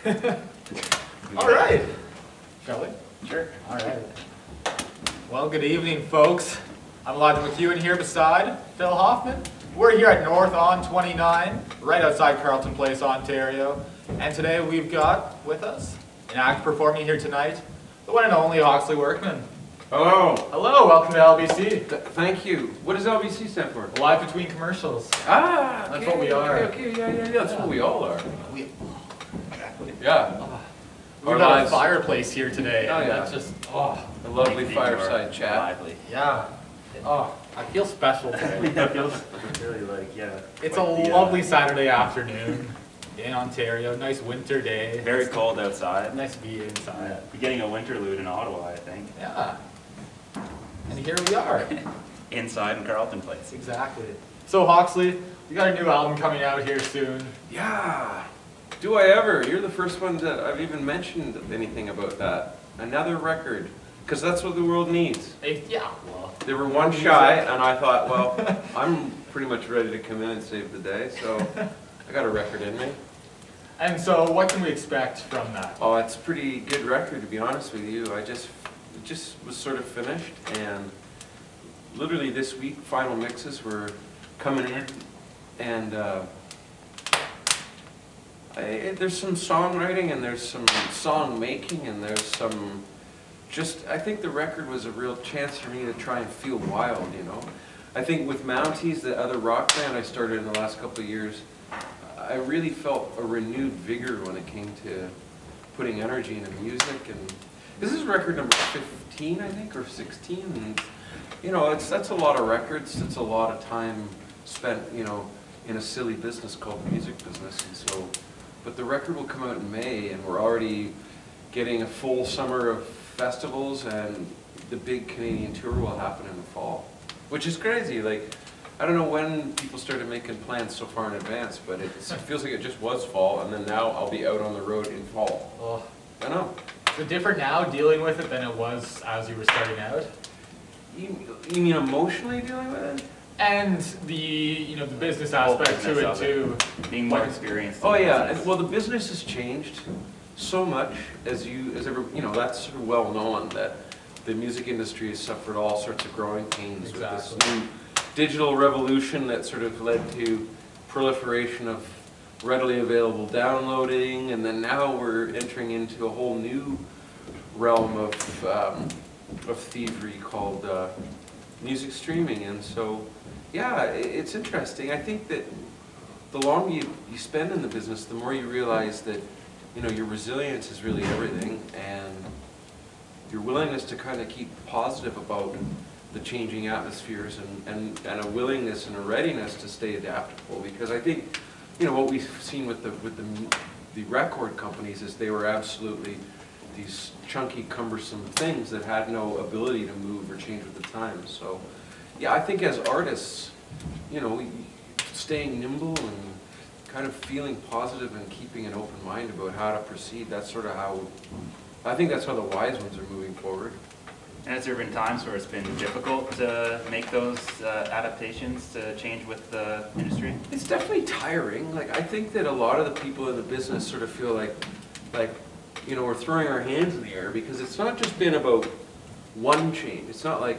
All right. Shall we? Sure. All right. Well, good evening, folks. I'm Elijah McKeown here beside Phil Hoffman. We're here at North on 29, right outside Carleton Place, Ontario. And today we've got with us an act performing here tonight, the one and only Hawksley Workman. Hello. Hello, welcome to LBC. Th- Thank you. What does LBC stand for? Live between commercials. Ah, That's what we are. Okay, okay, yeah, yeah, yeah. That's what we all are. We, Yeah. we're Our got a lives- fireplace here today. Oh, and yeah. That's just, oh, A lovely Make fireside chat. Lively. yeah. Oh, I feel special today. It feels really like, yeah. It's a like the, uh, lovely Saturday afternoon in Ontario. Nice winter day. Very cold outside. Nice to be inside. We're getting a winterlude in Ottawa, I think. Yeah. And here we are. Inside in Carleton Place. exactly. So Hawksley, we got a new album coming out here soon. Yeah. Do I ever? You're the first one that I've even mentioned anything about that. Another record. Because that's what the world needs. Yeah, well. They were one shy, and I thought, well, I'm pretty much ready to come in and save the day, so I got a record in me. And so what can we expect from that? Oh, it's a pretty good record, to be honest with you. I just, it just was sort of finished, and literally this week, final mixes were coming in, and uh, I, there's some songwriting, and there's some song making, and there's some, just, I think the record was a real chance for me to try and feel wild, you know? I think with Mounties, the other rock band I started in the last couple of years, I really felt a renewed vigor when it came to putting energy into music and this is record number 15 I think or 16 and you know it's that's a lot of records it's a lot of time spent you know in a silly business called the music business and so but the record will come out in May and we're already getting a full summer of festivals and the big Canadian tour will happen in the fall which is crazy like I don't know when people started making plans so far in advance, but it feels like it just was fall, and then now I'll be out on the road in fall. Oh, I know. is it different now dealing with it than it was as you were starting out? You, you mean emotionally dealing with it? And the, you know, the business Whole aspect to business it of too. Being more experienced. in Oh, yeah, business. and- well, the business has changed so much, as you, as ever, you know, that's sort of well known, that the music industry has suffered all sorts of growing pains with this new digital revolution that sort of led to proliferation of readily available downloading, and then now we're entering into a whole new realm of, um, of thievery called uh, music streaming, and so, yeah, it's interesting. I think that the longer you, you spend in the business, the more you realize that, you know, your resilience is really everything, and your willingness to kind of keep positive about the changing atmospheres and, and, and a willingness and a readiness to stay adaptable. Because I think, you know, what we've seen with the, with the, the record companies is they were absolutely these chunky, cumbersome things that had no ability to move or change with the times. So, yeah, I think as artists, you know, staying nimble and kind of feeling positive and keeping an open mind about how to proceed, that's sort of how, I think that's how the wise ones are moving forward. And has there been times where it's been difficult to make those uh, adaptations to change with the industry? It's definitely tiring. Like I think that a lot of the people in the business sort of feel like, like, you know, we're throwing our hands in the air because it's not just been about one change. It's not like,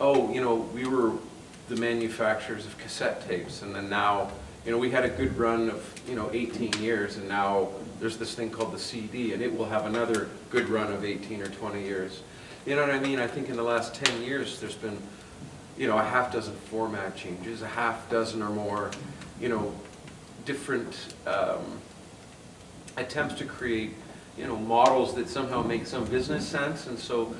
oh, you know, we were the manufacturers of cassette tapes, and then now, you know, we had a good run of, you know, 18 years, and now there's this thing called the CD, and it will have another good run of 18 or 20 years. You know what I mean? I think in the last 10 years, there's been you know, a half dozen format changes, a half dozen or more, you know, different um, attempts to create, you know, models that somehow make some business sense. And so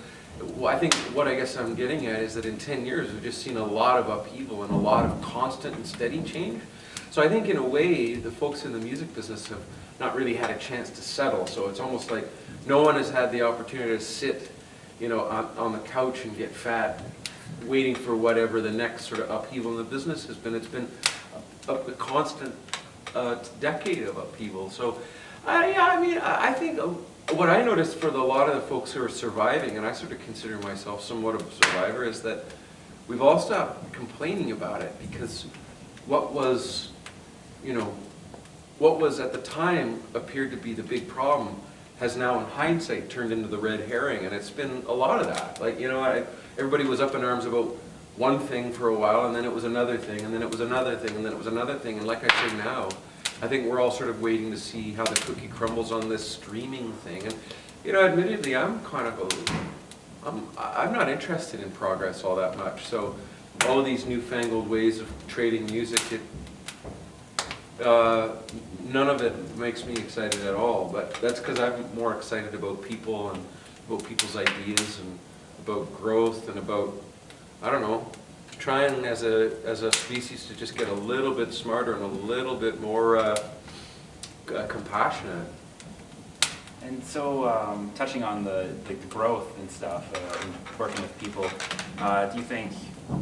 well, I think what I guess I'm getting at is that in 10 years, we've just seen a lot of upheaval and a lot of constant and steady change. So I think in a way, the folks in the music business have not really had a chance to settle. So it's almost like no one has had the opportunity to sit, you know, on, on the couch and get fat, waiting for whatever the next sort of upheaval in the business has been. It's been a, a constant uh, decade of upheaval. So, uh, yeah, I mean, I, I think what I noticed for the, a lot of the folks who are surviving, and I sort of consider myself somewhat of a survivor, is that we've all stopped complaining about it because what was, you know, what was at the time appeared to be the big problem has now in hindsight turned into the red herring, and it's been a lot of that. Like, you know, I, everybody was up in arms about one thing for a while, and then it was another thing, and then it was another thing, and then it was another thing, and like I say now, I think we're all sort of waiting to see how the cookie crumbles on this streaming thing, and, you know, admittedly, I'm kind of a, I'm, I'm not interested in progress all that much, so all these newfangled ways of trading music, it, uh, none of it makes me excited at all, but that's because I'm more excited about people and about people's ideas and about growth and about, I don't know, trying as a, as a species to just get a little bit smarter and a little bit more uh, uh, compassionate. And so, um, touching on the, the growth and stuff, uh, and working with people, uh, do you think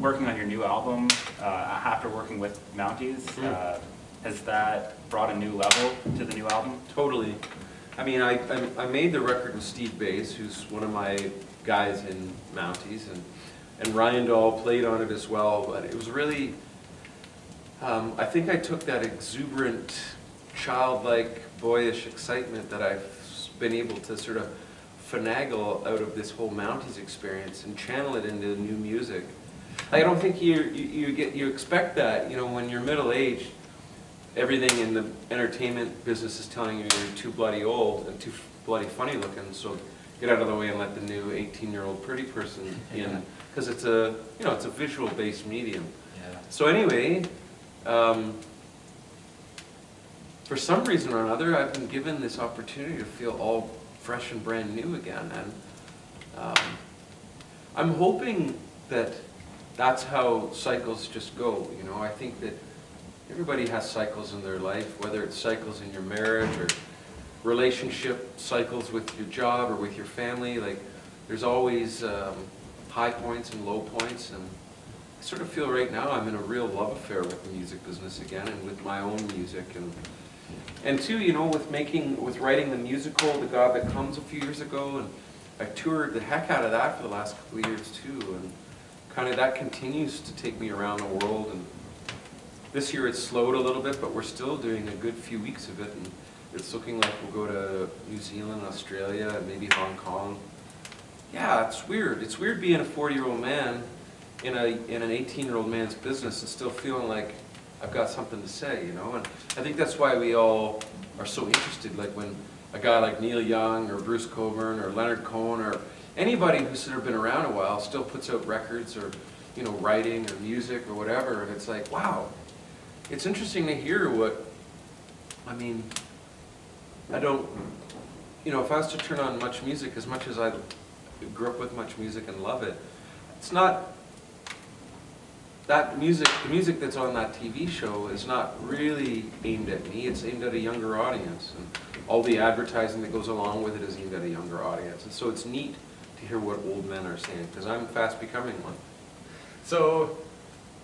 working on your new album, uh, after working with Mounties, uh, has that brought a new level to the new album? Totally. I mean, I, I, I made the record with Steve Bays, who's one of my guys in Mounties, and, and Ryan Dahle played on it as well, but it was really, um, I think I took that exuberant, childlike, boyish excitement that I've been able to sort of finagle out of this whole Mounties experience and channel it into new music. I don't think you, you, you get, you expect that, you know, when you're middle-aged, everything in the entertainment business is telling you you're too bloody old and too bloody funny looking, so get out of the way and let the new 18-year-old pretty person in, because it's a, you know, it's a visual-based medium. Yeah. So anyway, um, for some reason or another, I've been given this opportunity to feel all fresh and brand new again, and um, I'm hoping that that's how cycles just go. You know, I think that everybody has cycles in their life, whether it's cycles in your marriage or relationship cycles with your job or with your family. Like, there's always um, high points and low points, and I sort of feel right now I'm in a real love affair with the music business again and with my own music. And and two, you know, with making with writing the musical The God That Comes a few years ago and I toured the heck out of that for the last couple of years too. And kind of that continues to take me around the world. And this year it's slowed a little bit but we're still doing a good few weeks of it. And it's looking like we'll go to New Zealand, Australia, maybe Hong Kong. Yeah, it's weird. It's weird being a 40-year-old man in a in an 18-year-old man's business and still feeling like I've got something to say, you know. And I think that's why we all are so interested. Like when a guy like Neil Young or Bruce Cockburn or Leonard Cohen or anybody who's sort of been around a while still puts out records or you know writing or music or whatever, and it's like wow, it's interesting to hear what. I mean, I don't. You know, if I was to turn on MuchMusic, as much as I grew up with MuchMusic and love it, it's not that music, the music that's on that TV show is not really aimed at me, it's aimed at a younger audience. And all the advertising that goes along with it is aimed at a younger audience. And so it's neat to hear what old men are saying, because I'm fast becoming one. So,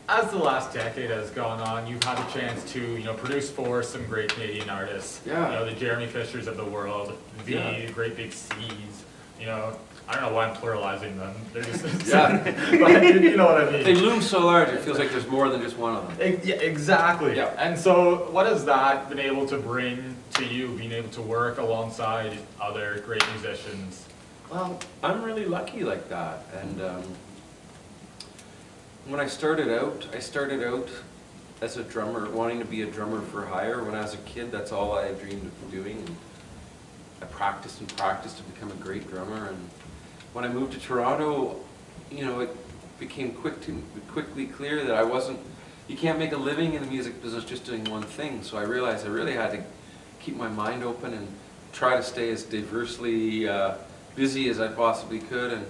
as the last decade has gone on, you've had the chance to, you know, produce for some great Canadian artists. Yeah. You know, the Jeremy Fishers of the world, the Yeah. Great Big Seas. You know, I don't know why I'm pluralizing them. They're just, Yeah. but you, you know what I mean. They loom so large, it feels like there's more than just one of them. Yeah, exactly. Yeah. And so, what has that been able to bring to you, being able to work alongside other great musicians? Well, I'm really lucky like that, and um, when I started out, I started out as a drummer, wanting to be a drummer for hire. When I was a kid, that's all I dreamed of doing. And I practiced and practiced to become a great drummer, and when I moved to Toronto, you know, it became quick to, quickly clear that I wasn't, you can't make a living in the music business just doing one thing, so I realized I really had to keep my mind open and try to stay as diversely uh, busy as I possibly could. And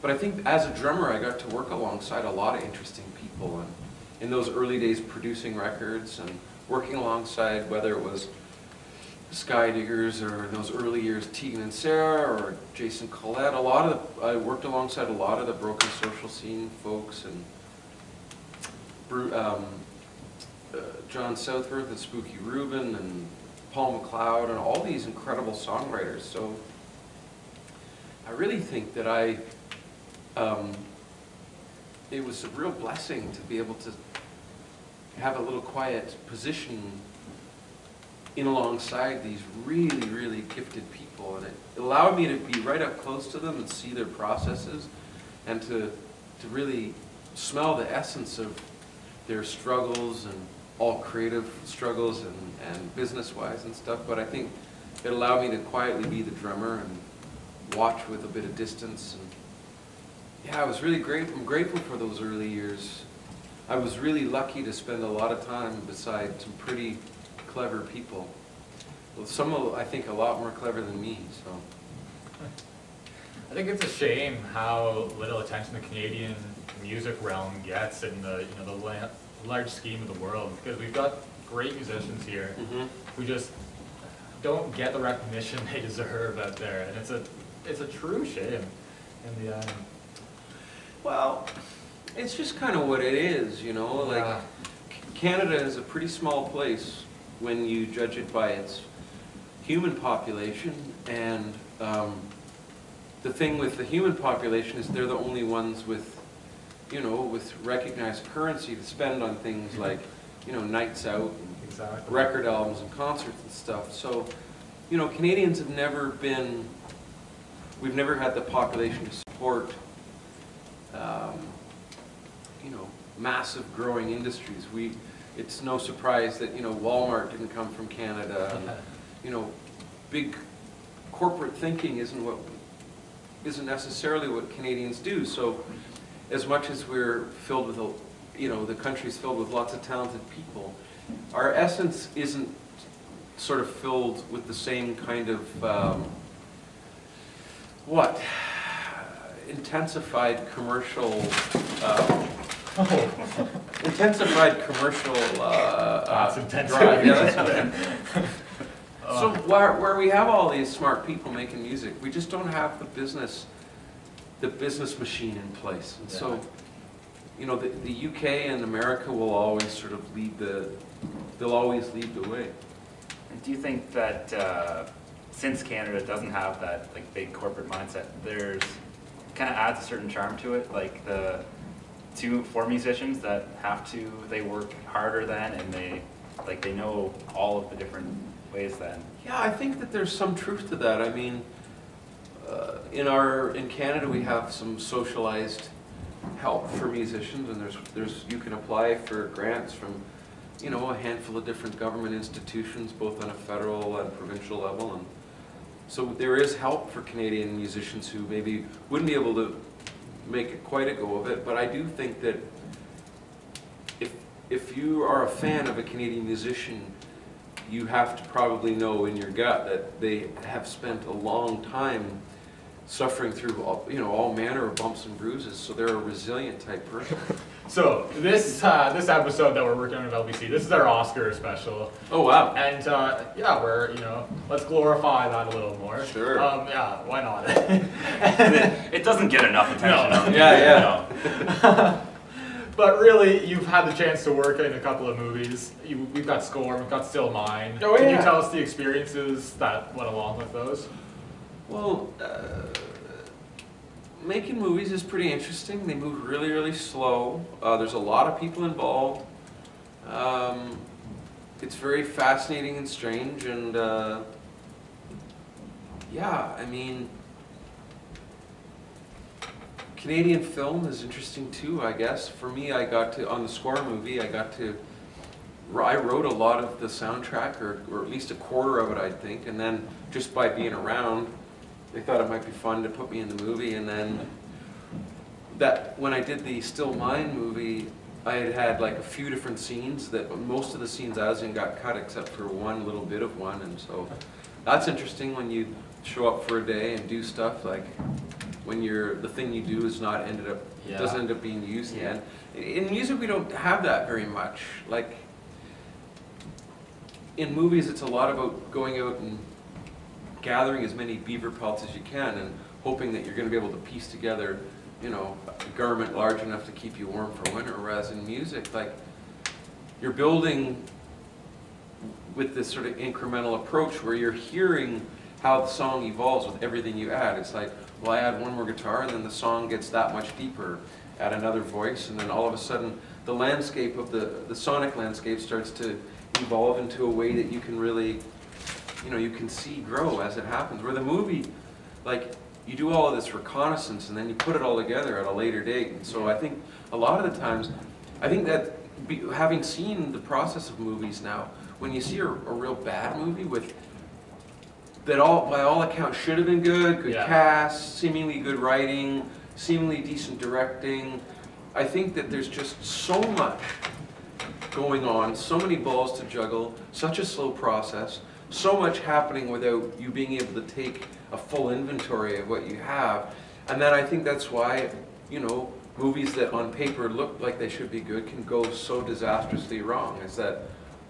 but I think as a drummer, I got to work alongside a lot of interesting people, and in those early days, producing records and working alongside whether it was Skydiggers or those early years Tegan and Sara or Jason Collett. A lot of the, I worked alongside a lot of the broken social scene folks and um, uh, John Southworth and Spookey Ruben and Paul McLeod and all these incredible songwriters. So I really think that I, um, it was a real blessing to be able to have a little quiet position in alongside these really, really gifted people. And it allowed me to be right up close to them and see their processes and to, to really smell the essence of their struggles and all creative struggles and, and business-wise and stuff. But I think it allowed me to quietly be the drummer and watch with a bit of distance. And yeah, I was really great. I'm grateful for those early years. I was really lucky to spend a lot of time beside some pretty clever people. Well, some, of- I think, a lot more clever than me, so. I think it's a shame how little attention the Canadian music realm gets in the, you know, the la- large scheme of the world, because we've got great musicians here mm-hmm. who just don't get the recognition they deserve out there, and it's a, it's a true shame in the end. Well, it's just kind of what it is, you know, like, Yeah. Canada is a pretty small place when you judge it by its human population, and um, the thing with the human population is they're the only ones with, you know, with recognized currency to spend on things like, you know, nights out, and Exactly. record albums and concerts and stuff. So, you know, Canadians have never been, we've never had the population to support, um, you know, massive growing industries. We, it's no surprise that, you know, Walmart didn't come from Canada. and, You know, big corporate thinking isn't what, isn't necessarily what Canadians do. So as much as we're filled with, a you know, the country's filled with lots of talented people, our essence isn't sort of filled with the same kind of, um, what? Intensified commercial, uh, intensified commercial, uh. That's uh, intensive. drive. Yeah, that's what- So where, where we have all these smart people making music, we just don't have the business, the business machine in place. And so, you know, the, the UK and America will always sort of lead the, they'll always lead the way. And Do you think that uh, since Canada doesn't have that like big corporate mindset, there's kind of adds a certain charm to it, like the two for musicians that have to they work harder than and they like they know all of the different ways then. Yeah, I think that there's some truth to that. I mean, uh, in our, in Canada, we have some socialized help for musicians, and there's, there's, you can apply for grants from, you know, a handful of different government institutions, both on a federal and provincial level, and so there is help for Canadian musicians who maybe wouldn't be able to make it quite a go of it, but I do think that if, if you are a fan of a Canadian musician, you have to probably know in your gut that they have spent a long time suffering through, all, you know, all manner of bumps and bruises, so they're a resilient type person. So this uh, this episode that we're working on at LBC, this is our Oscar special, Oh, wow. and uh, yeah, we're you know let's glorify that a little more. Sure. Um, yeah, why not? it, it doesn't get enough attention. No. Yeah, yeah. No. but really, you've had the chance to work in a couple of movies. You, we've got Score, we've got Still Mine. Oh, Can yeah. you tell us the experiences that went along with those? Well, uh, making movies is pretty interesting. They move really, really slow. Uh, there's a lot of people involved. Um, it's very fascinating and strange, and uh, yeah, I mean, Canadian film is interesting too. I guess for me, I got to on the score movie, I got to. I wrote a lot of the soundtrack, or, or at least a quarter of it, I think, and then just by being around, they thought it might be fun to put me in the movie, and then that when I did the Still Mine movie, I had had like a few different scenes that most of the scenes I was in got cut except for one little bit of one, and so that's interesting when you show up for a day and do stuff like when you're the thing you do is not ended up Yeah. doesn't end up being used Yeah. again. In- In music, we don't have that very much. Like in movies, it's a lot about going out and gathering as many beaver pelts as you can and hoping that you're going to be able to piece together, you know, a garment large enough to keep you warm for winter. Whereas in music, like you're building with this sort of incremental approach where you're hearing how the song evolves with everything you add. It's like, well, I add one more guitar and then the song gets that much deeper. Add another voice and then all of a sudden the landscape of the, the sonic landscape starts to evolve into a way that you can really, you know, you can see grow as it happens. Where the movie, like, you do all of this reconnaissance and then you put it all together at a later date. And so I think a lot of the times, I think that be, having seen the process of movies now, when you see a, a real bad movie with that all by all accounts should have been good, good Yeah. cast, seemingly good writing, seemingly decent directing. I think that there's just so much going on, so many balls to juggle, such a slow process, so much happening without you being able to take a full inventory of what you have. And then I think that's why, you know, movies that on paper look like they should be good can go so disastrously wrong. Is that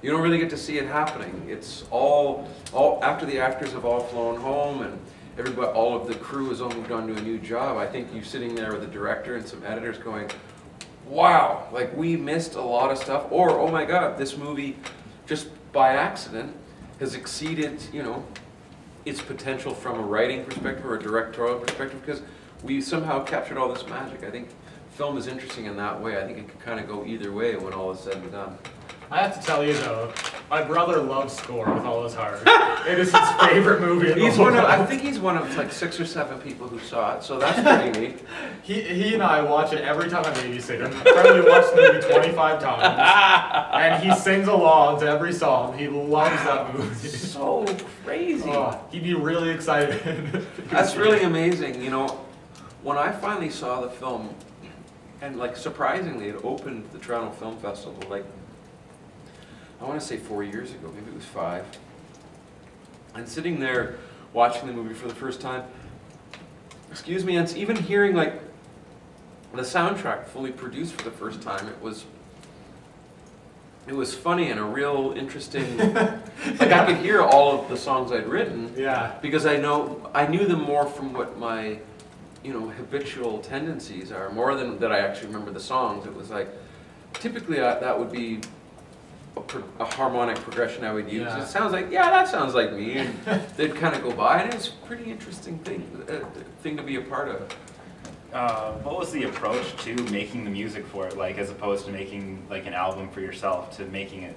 you don't really get to see it happening. It's all, all after the actors have all flown home and everybody, all of the crew has all moved on to a new job. I think you sitting there with the director and some editors going, wow, like we missed a lot of stuff. Or, oh my God, this movie, just by accident, has exceeded, you know, its potential from a writing perspective or a directorial perspective because we somehow captured all this magic. I think film is interesting in that way. I think it can kind of go either way when all is said and done. I have to tell you though, my brother loves Score with all his heart. it is his favorite movie. In the He's one of, I think he's one of like six or seven people who saw it, so that's pretty neat. He, he and I watch it every time I babysit him. Probably watched the movie 25 times. and he sings along to every song. He loves that movie. So crazy. Oh, he'd be really excited. That's really amazing, you know, when I finally saw the film, and like surprisingly, it opened the Toronto Film Festival, like, I wanna say four years ago, maybe it was five. And sitting there watching the movie for the first time, excuse me, and even hearing like the soundtrack fully produced for the first time, it was, it was funny and a real interesting, like I could hear all of the songs I'd written, yeah. because I know I knew them more from what my you know habitual tendencies are more than that I actually remember the songs. It was like typically I, that would be a, pro, a harmonic progression I would use. Yeah. It sounds like yeah that sounds like me, and they'd kind of go by, and it's a pretty interesting thing uh, thing to be a part of. Uh, what was the approach to making the music for it, like as opposed to making like an album for yourself, to making it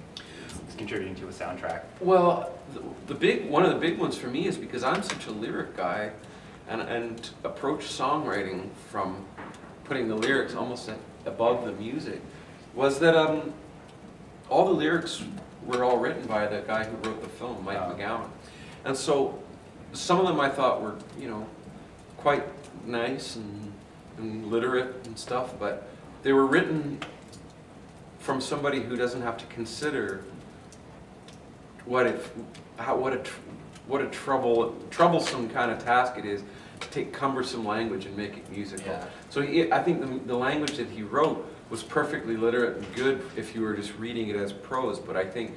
contributing to a soundtrack? Well, the, the big one of the big ones for me is because I'm such a lyric guy, and and approach songwriting from putting the lyrics almost above the music, was that um, all the lyrics were all written by the guy who wrote the film, Mike Wow. McGowan, and so some of them I thought were you know quite nice and, and literate and stuff, but they were written from somebody who doesn't have to consider what it, how, what a, tr- what a trouble, troublesome kind of task it is to take cumbersome language and make it musical. Yeah. So he, I think the, the language that he wrote was perfectly literate and good if you were just reading it as prose, but I think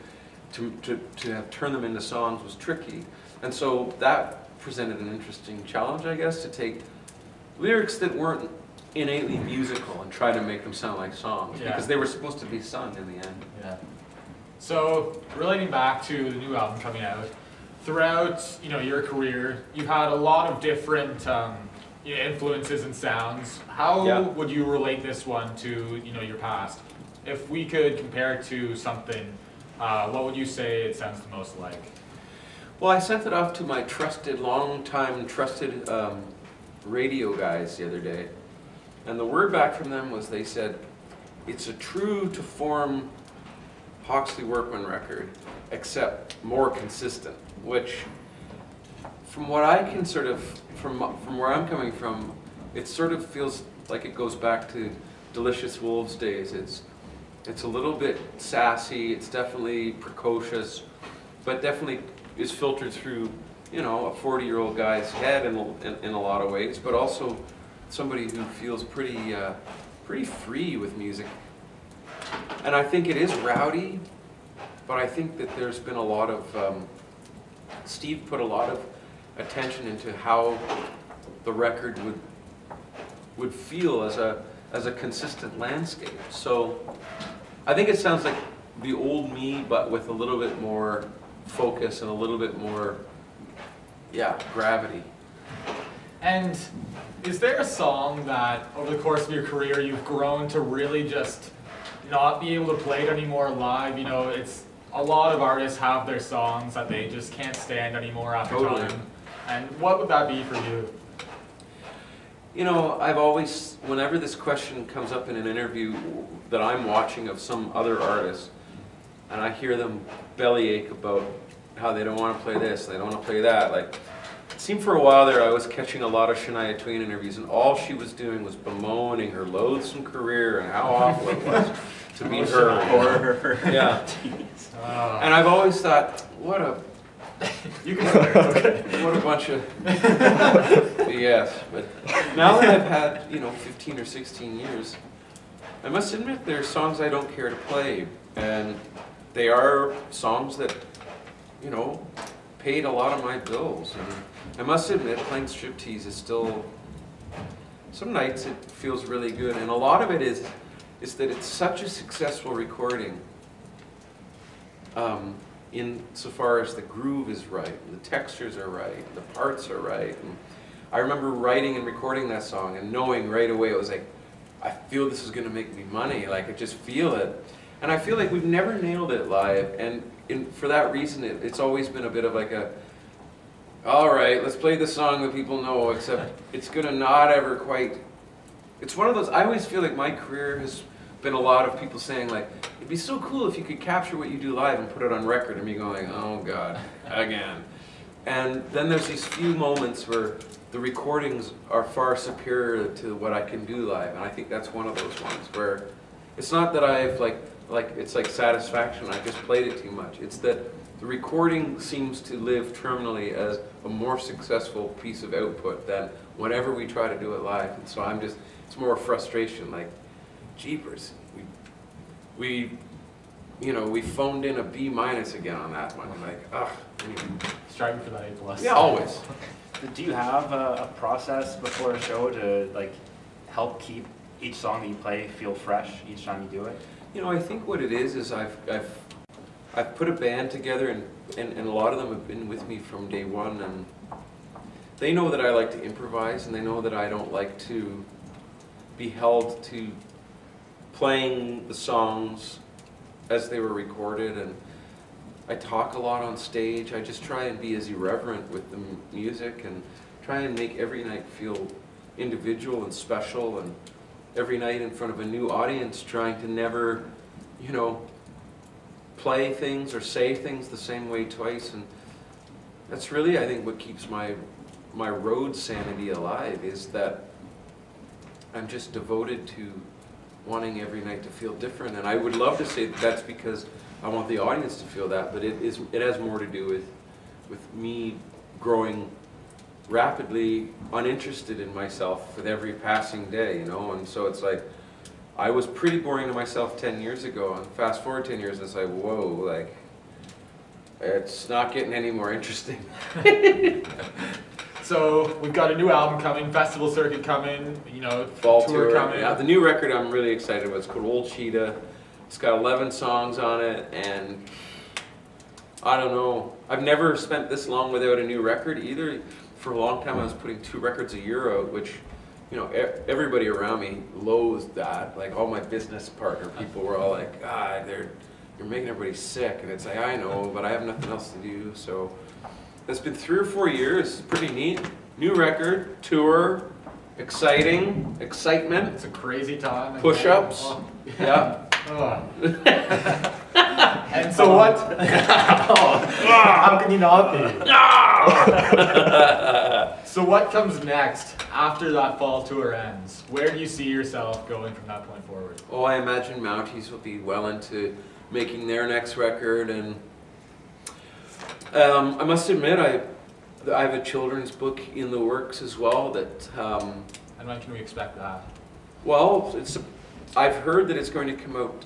to, to, to have turned them into songs was tricky. And so that presented an interesting challenge, I guess, to take lyrics that weren't innately musical and try to make them sound like songs, Yeah. because they were supposed to be sung in the end. Yeah. So relating back to the new album coming out, throughout you know your career, you've had a lot of different um, influences and sounds. How Yeah. would you relate this one to you know your past? If we could compare it to something, uh, what would you say it sounds the most like? Well, I sent it off to my trusted, long-time trusted um, radio guys the other day, and the word back from them was they said, it's a true to form Hawksley Workman record, except more consistent, which, from what I can sort of, from, from where I'm coming from, it sort of feels like it goes back to Delicious Wolves days. It's, it's a little bit sassy, it's definitely precocious, but definitely is filtered through, you know, a 40-year-old guy's head in, in, in a lot of ways, but also somebody who feels pretty, uh, pretty free with music. And I think it is rowdy, but I think that there's been a lot of, um, Steve put a lot of attention into how the record would, would feel as a, as a consistent landscape. So I think it sounds like the old me, but with a little bit more focus and a little bit more, yeah, gravity. And is there a song that over the course of your career you've grown to really just not be able to play it anymore live? You know, it's a lot of artists have their songs that they just can't stand anymore after Totally. time. And what would that be for you? You know, I've always, whenever this question comes up in an interview that I'm watching of some other artist, and I hear them bellyache about how they don't want to play this, they don't want to play that, like, it seemed for a while there I was catching a lot of Shania Twain interviews, and all she was doing was bemoaning her loathsome career and how awful it was to be her. Horror. Yeah, Uh, and I've always thought, what a you can swear, it's okay. what a bunch of BS. But now that I've had, you know, 15 or 16 years, I must admit there are songs I don't care to play. And they are songs that, you know, paid a lot of my bills. And I must admit, playing striptease is still, some nights it feels really good. And a lot of it is, is that it's such a successful recording. Um, insofar as the groove is right, the textures are right, the parts are right. And I remember writing and recording that song and knowing right away it was like, I feel this is going to make me money. Like I just feel it, and I feel like we've never nailed it live. And in, for that reason, it, it's always been a bit of like a, all right, let's play the song that people know. Except it's going to not ever quite. It's one of those. I always feel like my career has been a lot of people saying like, it'd be so cool if you could capture what you do live and put it on record, and me going, oh god, again. And then there's these few moments where the recordings are far superior to what I can do live, and I think that's one of those ones where it's not that I've like like it's like satisfaction. I just played it too much. It's that the recording seems to live terminally as a more successful piece of output than whenever we try to do it live. And so I'm just it's more frustration. Like, jeepers, we we you know we phoned in a B minus again on that one. Like, ugh. Striving for that A plus. Yeah, always. Do you have a, a process before a show to like help keep each song that you play feel fresh each time you do it? You know, I think what it is is I've I've I've put a band together and, and, and a lot of them have been with me from day one and they know that I like to improvise and they know that I don't like to be held to playing the songs as they were recorded and I talk a lot on stage. I just try and be as irreverent with the music and try and make every night feel individual and special and every night in front of a new audience trying to never, you know, play things or say things the same way twice and that's really I think what keeps my my road sanity alive is that I'm just devoted to wanting every night to feel different and I would love to say that that's because I want the audience to feel that but it is it has more to do with with me growing rapidly uninterested in myself with every passing day you know? And so it's like I was pretty boring to myself 10 years ago and fast forward 10 years and it's like whoa like it's not getting any more interesting So we've got a new album coming, festival circuit coming, you know, fall tour, tour. coming. Yeah, the new record I'm really excited about. It's called Old Cheetah. It's got 11 songs on it, and I don't know. I've never spent this long without a new record either. For a long time, I was putting two records a year out, which, you know, everybody around me loathed that. Like all my business partner people were all like, "God, they're you're making everybody sick," and it's like I know, but I have nothing else to do, so. It's been three or four years. It's pretty neat. New record, tour, exciting, excitement. It's a crazy time. Push-ups. Oh. Yeah. Ugh. Oh. and so what? How can you not be? So what comes next after that fall tour ends? Where do you see yourself going from that point forward? Oh, I imagine Mounties will be well into making their next record, and um, I must admit, I I have a children's book in the works as well. That um, And when can we expect that? well, it's I've heard that it's going to come out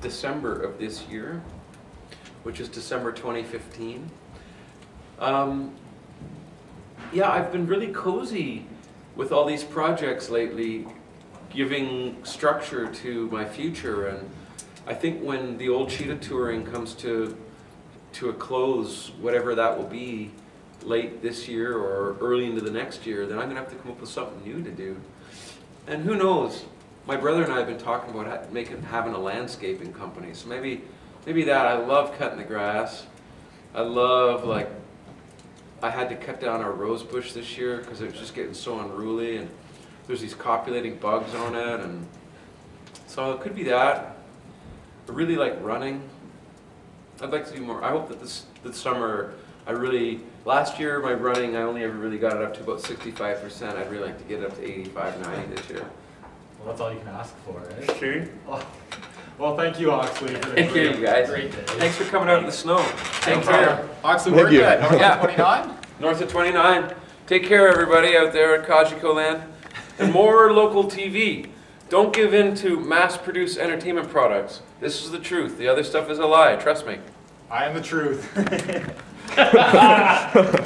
December of this year, which is December 2015. Um, yeah, I've been really cozy with all these projects lately, giving structure to my future. And I think when the old Cheetah touring comes to to a close, whatever that will be, late this year or early into the next year, then I'm gonna have to come up with something new to do. And who knows? My brother and I have been talking about making having a landscaping company, so maybe maybe that. I love cutting the grass. I love like I had to cut down our rose bush this year because it was just getting so unruly and there's these copulating bugs on it and so it could be that. I really like running. I'd like to do more. I hope that this this summer I really last year my running I only ever really got it up to about 65%. I'd really like to get it up to 85, 90 this year. Well, that's all you can ask for, right? Sure. Well, thank you, Hawksley, for the Thank you, guys. great day. Thanks for coming out in the snow. Take No care. Hawksley, Thank we're you. good. North Yeah. 29? North of 29. Take care, everybody out there at Kajiko Land. And more local TV. Don't give in to mass-produced entertainment products. This is the truth. The other stuff is a lie. Trust me. I am the truth.